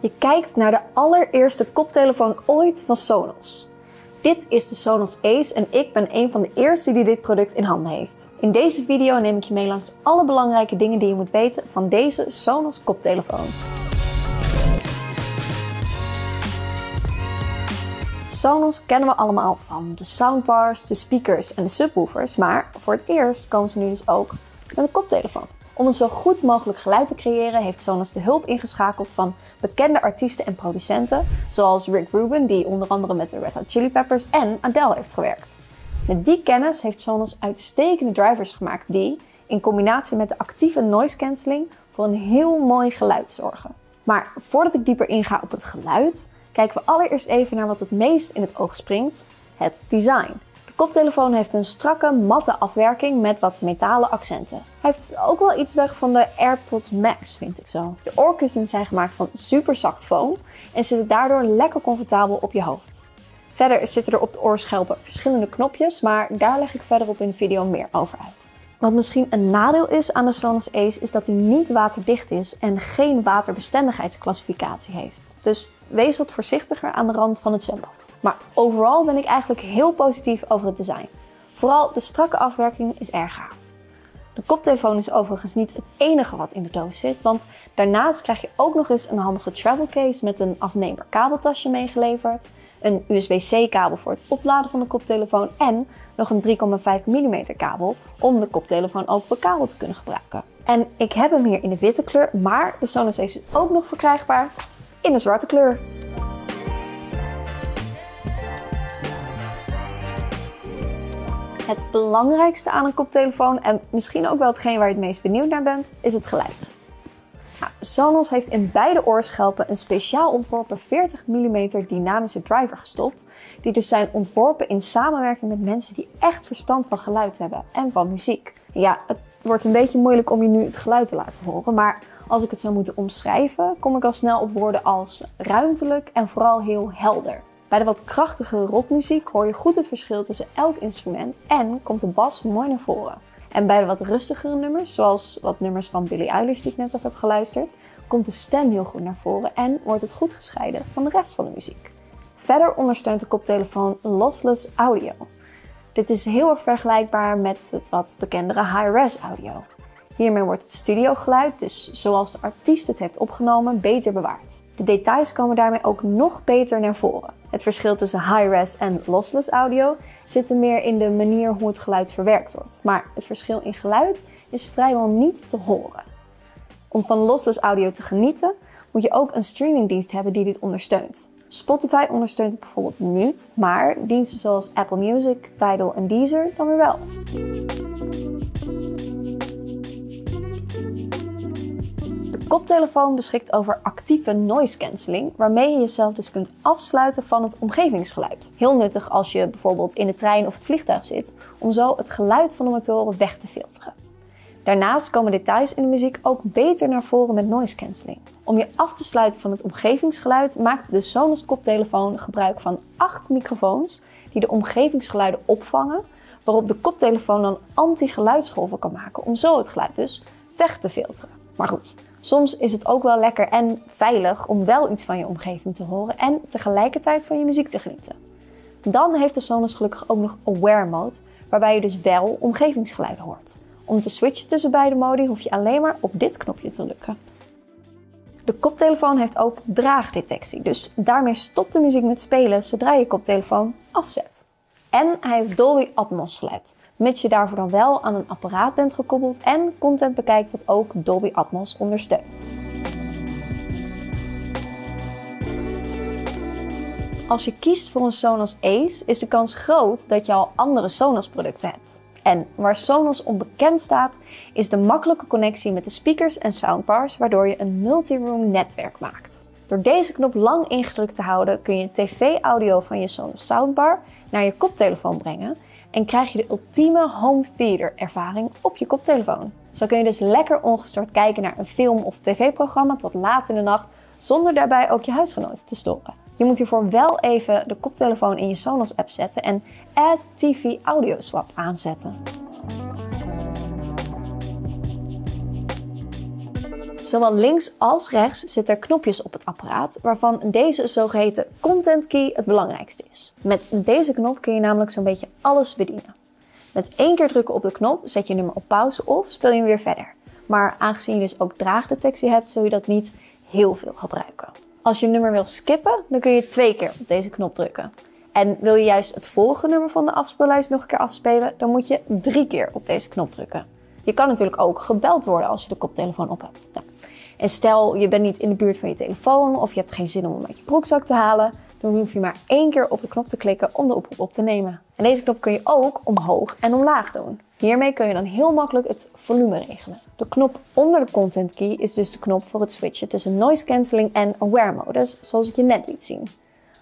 Je kijkt naar de allereerste koptelefoon ooit van Sonos. Dit is de Sonos Ace en ik ben een van de eerste die dit product in handen heeft. In deze video neem ik je mee langs alle belangrijke dingen die je moet weten van deze Sonos koptelefoon. Sonos kennen we allemaal van de soundbars, de speakers en de subwoofers, maar voor het eerst komen ze nu dus ook met een koptelefoon. Om een zo goed mogelijk geluid te creëren heeft Sonos de hulp ingeschakeld van bekende artiesten en producenten, zoals Rick Rubin, die onder andere met de Red Hot Chili Peppers en Adele heeft gewerkt. Met die kennis heeft Sonos uitstekende drivers gemaakt die, in combinatie met de actieve noise cancelling, voor een heel mooi geluid zorgen. Maar voordat ik dieper inga op het geluid, kijken we allereerst even naar wat het meest in het oog springt: het design koptelefoon heeft een strakke, matte afwerking met wat metalen accenten. Hij heeft ook wel iets weg van de AirPods Max, vind ik zo. De oorkussens zijn gemaakt van super zacht foam en zitten daardoor lekker comfortabel op je hoofd. Verder zitten er op de oorschelpen verschillende knopjes, maar daar leg ik verderop in de video meer over uit. Wat misschien een nadeel is aan de Sonos Ace is dat hij niet waterdicht is en geen waterbestendigheidsclassificatie heeft. Dus wees wat voorzichtiger aan de rand van het zwembad. Maar overal ben ik eigenlijk heel positief over het design. Vooral de strakke afwerking is erg gaaf. De koptelefoon is overigens niet het enige wat in de doos zit, want daarnaast krijg je ook nog eens een handige travel case met een afneembaar kabeltasje meegeleverd, een USB-C kabel voor het opladen van de koptelefoon en nog een 3,5 mm kabel om de koptelefoon ook bekabeld te kunnen gebruiken. En ik heb hem hier in de witte kleur, maar de Sonos Ace is ook nog verkrijgbaar in de zwarte kleur. Het belangrijkste aan een koptelefoon en misschien ook wel hetgeen waar je het meest benieuwd naar bent, is het geluid. Nou, Sonos heeft in beide oorschelpen een speciaal ontworpen 40 mm dynamische driver gestopt, die dus zijn ontworpen in samenwerking met mensen die echt verstand van geluid hebben en van muziek. Ja, het wordt een beetje moeilijk om je nu het geluid te laten horen, maar als ik het zou moeten omschrijven, kom ik al snel op woorden als ruimtelijk en vooral heel helder. Bij de wat krachtige rockmuziek hoor je goed het verschil tussen elk instrument en komt de bas mooi naar voren. En bij de wat rustigere nummers, zoals wat nummers van Billie Eilish die ik net heb geluisterd, komt de stem heel goed naar voren en wordt het goed gescheiden van de rest van de muziek. Verder ondersteunt de koptelefoon lossless audio. Dit is heel erg vergelijkbaar met het wat bekendere high-res audio. Hiermee wordt het studiogeluid, dus zoals de artiest het heeft opgenomen, beter bewaard. De details komen daarmee ook nog beter naar voren. Het verschil tussen high-res en lossless audio zit meer in de manier hoe het geluid verwerkt wordt. Maar het verschil in geluid is vrijwel niet te horen. Om van lossless audio te genieten, moet je ook een streamingdienst hebben die dit ondersteunt. Spotify ondersteunt het bijvoorbeeld niet, maar diensten zoals Apple Music, Tidal en Deezer dan weer wel. Koptelefoon beschikt over actieve noise cancelling, waarmee je jezelf dus kunt afsluiten van het omgevingsgeluid. Heel nuttig als je bijvoorbeeld in de trein of het vliegtuig zit, om zo het geluid van de motoren weg te filteren. Daarnaast komen details in de muziek ook beter naar voren met noise cancelling. Om je af te sluiten van het omgevingsgeluid maakt de Sonos koptelefoon gebruik van acht microfoons die de omgevingsgeluiden opvangen, waarop de koptelefoon dan anti-geluidsgolven kan maken om zo het geluid dus weg te filteren. Maar goed, soms is het ook wel lekker en veilig om wel iets van je omgeving te horen en tegelijkertijd van je muziek te genieten. Dan heeft de Sonos gelukkig ook nog Aware Mode, waarbij je dus wel omgevingsgeluiden hoort. Om te switchen tussen beide modi hoef je alleen maar op dit knopje te drukken. De koptelefoon heeft ook draagdetectie, dus daarmee stopt de muziek met spelen zodra je koptelefoon afzet. En hij heeft Dolby Atmos geluid, mits je daarvoor dan wel aan een apparaat bent gekoppeld en content bekijkt wat ook Dolby Atmos ondersteunt. Als je kiest voor een Sonos Ace is de kans groot dat je al andere Sonos producten hebt. En waar Sonos onbekend staat, is de makkelijke connectie met de speakers en soundbars, waardoor je een multi-room netwerk maakt. Door deze knop lang ingedrukt te houden kun je tv-audio van je Sonos soundbar naar je koptelefoon brengen en krijg je de ultieme home theater ervaring op je koptelefoon. Zo kun je dus lekker ongestoord kijken naar een film of tv-programma tot laat in de nacht, zonder daarbij ook je huisgenoten te storen. Je moet hiervoor wel even de koptelefoon in je Sonos app zetten en Add TV Audio Swap aanzetten. Zowel links als rechts zitten er knopjes op het apparaat, waarvan deze zogeheten content key het belangrijkste is. Met deze knop kun je namelijk zo'n beetje alles bedienen. Met één keer drukken op de knop zet je nummer op pauze of speel je hem weer verder. Maar aangezien je dus ook draagdetectie hebt, zul je dat niet heel veel gebruiken. Als je nummer wil skippen, dan kun je twee keer op deze knop drukken. En wil je juist het volgende nummer van de afspeellijst nog een keer afspelen, dan moet je drie keer op deze knop drukken. Je kan natuurlijk ook gebeld worden als je de koptelefoon op hebt. Nou, en stel je bent niet in de buurt van je telefoon of je hebt geen zin om hem uit je broekzak te halen, dan hoef je maar één keer op de knop te klikken om de oproep op te nemen. En deze knop kun je ook omhoog en omlaag doen. Hiermee kun je dan heel makkelijk het volume regelen. De knop onder de content key is dus de knop voor het switchen tussen noise cancelling en aware modus, zoals ik je net liet zien.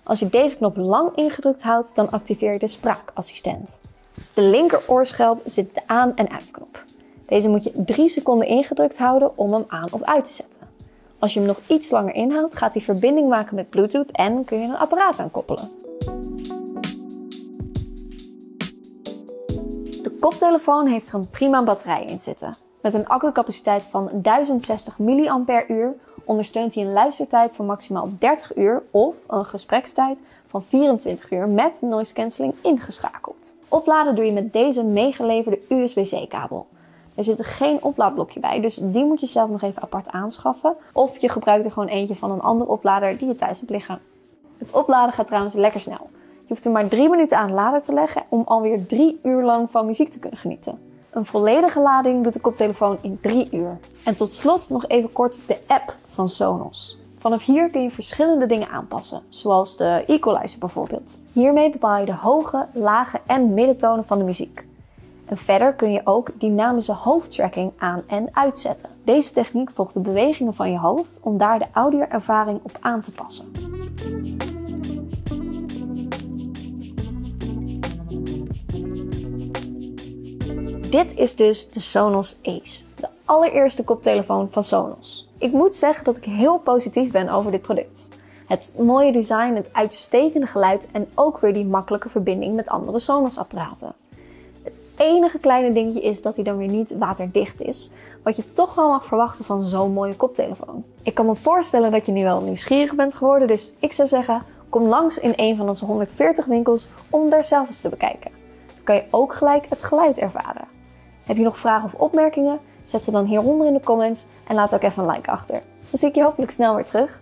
Als je deze knop lang ingedrukt houdt, dan activeer je de spraakassistent. De linker oorschelp zit de aan- en uitknop. Deze moet je 3 seconden ingedrukt houden om hem aan of uit te zetten. Als je hem nog iets langer inhoudt, gaat hij verbinding maken met Bluetooth en kun je een apparaat aankoppelen. De koptelefoon heeft er een prima batterij in zitten. Met een accucapaciteit van 1060 mAh ondersteunt hij een luistertijd van maximaal 30 uur of een gesprekstijd van 24 uur met noise cancelling ingeschakeld. Opladen doe je met deze meegeleverde USB-C kabel. Er zit geen oplaadblokje bij, dus die moet je zelf nog even apart aanschaffen. Of je gebruikt er gewoon eentje van een andere oplader die je thuis hebt liggen. Het opladen gaat trouwens lekker snel. Je hoeft er maar drie minuten aan lader te leggen om alweer drie uur lang van muziek te kunnen genieten. Een volledige lading doet de koptelefoon in drie uur. En tot slot nog even kort de app van Sonos. Vanaf hier kun je verschillende dingen aanpassen, zoals de equalizer bijvoorbeeld. Hiermee bepaal je de hoge, lage en middentonen van de muziek. En verder kun je ook dynamische hoofdtracking aan en uitzetten. Deze techniek volgt de bewegingen van je hoofd om daar de audioervaring op aan te passen. Dit is dus de Sonos Ace, de allereerste koptelefoon van Sonos. Ik moet zeggen dat ik heel positief ben over dit product. Het mooie design, het uitstekende geluid en ook weer die makkelijke verbinding met andere Sonos-apparaten. Het enige kleine dingetje is dat hij dan weer niet waterdicht is, wat je toch wel mag verwachten van zo'n mooie koptelefoon. Ik kan me voorstellen dat je nu wel nieuwsgierig bent geworden, dus ik zou zeggen, kom langs in een van onze 140 winkels om daar zelf eens te bekijken. Dan kan je ook gelijk het geluid ervaren. Heb je nog vragen of opmerkingen? Zet ze dan hieronder in de comments en laat ook even een like achter. Dan zie ik je hopelijk snel weer terug.